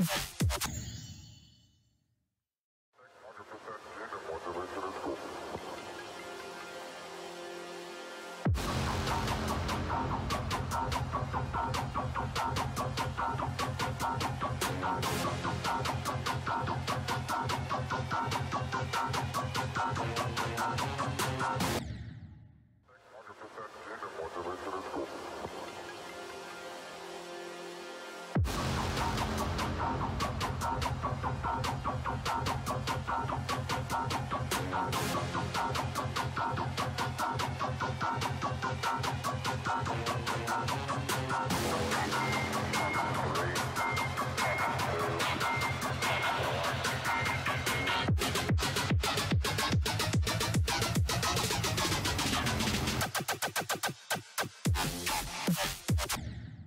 you